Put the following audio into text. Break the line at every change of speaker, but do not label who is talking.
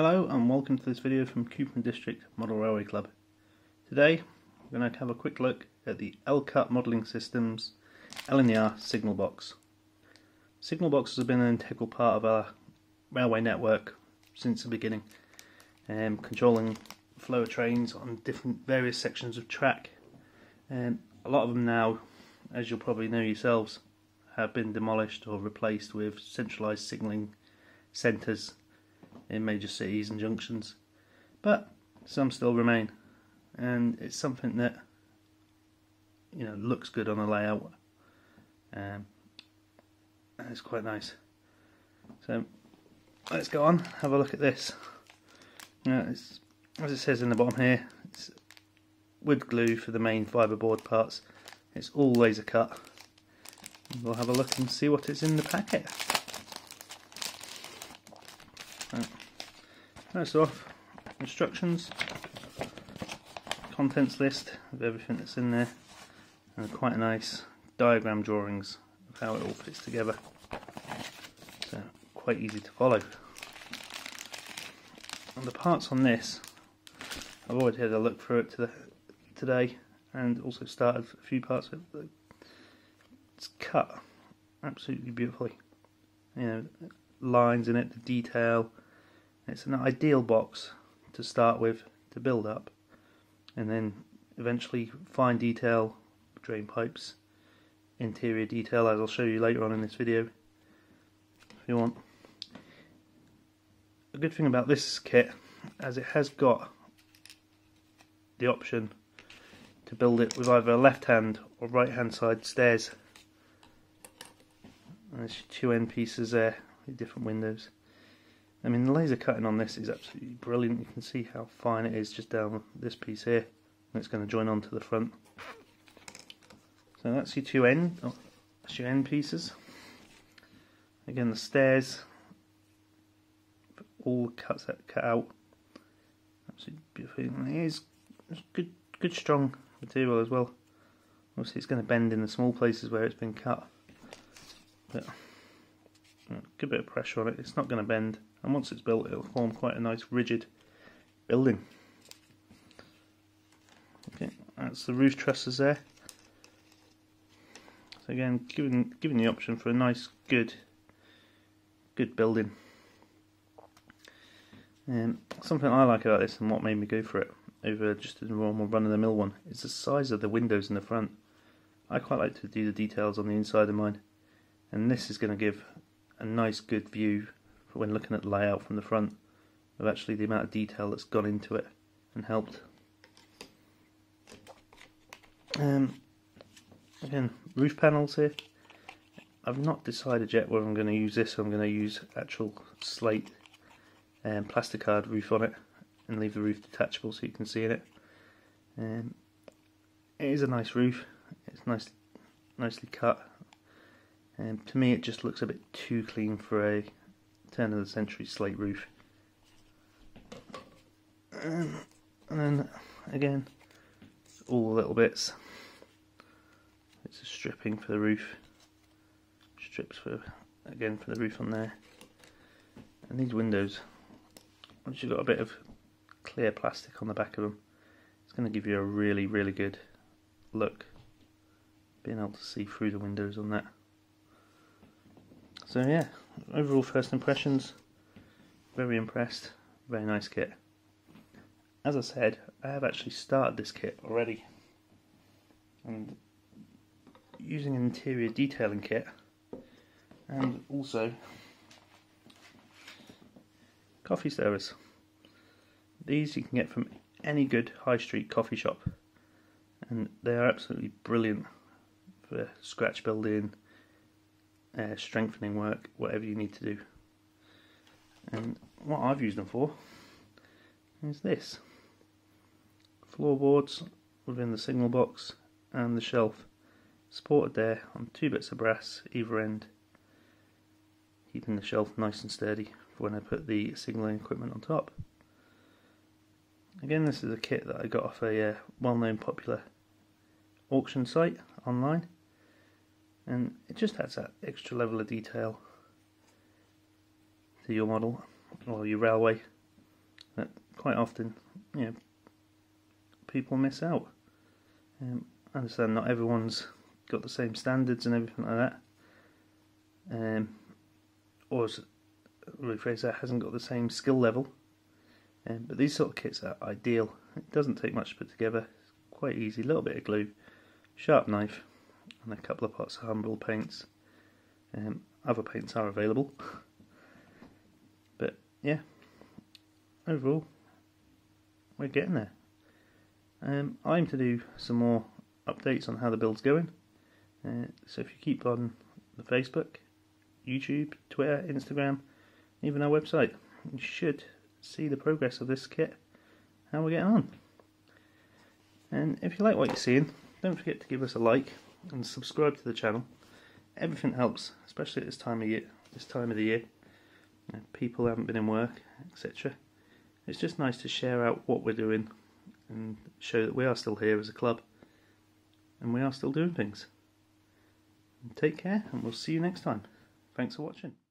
Hello and welcome to this video from Cupar District Model Railway Club. Today we're going to have a quick look at the L-Cut Modelling Systems LNER signal box. Signal boxes have been an integral part of our railway network since the beginning, um, controlling flow of trains on different various sections of track. Um, a lot of them now, as you'll probably know yourselves, have been demolished or replaced with centralised signalling centres in major cities and junctions, but some still remain, and it's something that you know looks good on a layout. Um, and it's quite nice. So let's go on, have a look at this. Now, as it says in the bottom here, it's wood glue for the main fiberboard parts. It's all laser cut. We'll have a look and see what is in the packet. First off, instructions, contents list of everything that's in there, and quite nice diagram drawings of how it all fits together. So quite easy to follow. And the parts on this, I've already had a look through it to today, and also started a few parts of it. It's cut absolutely beautifully. You know, lines in it, the detail it's an ideal box to start with, to build up, and then eventually fine detail, drain pipes, interior detail as I'll show you later on in this video if you want. A good thing about this kit as it has got the option to build it with either a left hand or right hand side stairs. And there's two end pieces there different windows. I mean the laser cutting on this is absolutely brilliant. You can see how fine it is just down this piece here. And it's going to join onto the front. So that's your two end, oh, that's your end pieces. Again the stairs, all cuts that cut out. Absolutely beautiful. And it is good, good strong material as well. Obviously it's going to bend in the small places where it's been cut. But good bit of pressure on it. It's not going to bend and once it's built it'll form quite a nice rigid building. Okay, that's the roof trusses there. So again, giving giving the option for a nice, good, good building. And something I like about this and what made me go for it over just a normal run-of-the-mill one is the size of the windows in the front. I quite like to do the details on the inside of mine, and this is going to give a nice, good view when looking at the layout from the front of actually the amount of detail that's gone into it and helped. Um, again, roof panels here. I've not decided yet whether I'm going to use this I'm going to use actual slate and um, plasticard roof on it and leave the roof detachable so you can see in it. Um, it is a nice roof. It's nice, nicely cut. And um, to me, it just looks a bit too clean for a turn of the century slate roof. Um, and then again, all the little bits. It's a stripping for the roof. Strips for again for the roof on there. And these windows, once you've got a bit of clear plastic on the back of them, it's going to give you a really, really good look. Being able to see through the windows on that. So yeah, overall first impressions, very impressed, very nice kit. As I said, I have actually started this kit already. And using an interior detailing kit and also coffee stirrers. These you can get from any good high street coffee shop and they are absolutely brilliant for scratch building uh, strengthening work, whatever you need to do. And what I've used them for is this floorboards within the signal box and the shelf supported there on two bits of brass either end keeping the shelf nice and sturdy for when I put the signalling equipment on top. Again this is a kit that I got off a uh, well-known popular auction site online and it just adds that extra level of detail to your model or your railway that quite often, you know, people miss out. Um, I understand not everyone's got the same standards and everything like that. Um, or rephrase that, hasn't got the same skill level. Um, but these sort of kits are ideal. It doesn't take much to put together. It's quite easy. A little bit of glue, sharp knife, and a couple of pots of Humbrol paints. Um, other paints are available. but yeah, overall, we're getting there. Um, I'm to do some more updates on how the build's going. Uh, so if you keep on the Facebook, YouTube, Twitter, Instagram, even our website, you should see the progress of this kit, how we're getting on. And if you like what you're seeing, don't forget to give us a like and subscribe to the channel. Everything helps, especially at this time of year. This time of the year, you know, people haven't been in work, etc. It's just nice to share out what we're doing and show that we are still here as a club and we are still doing things. Take care, and we'll see you next time. Thanks for watching.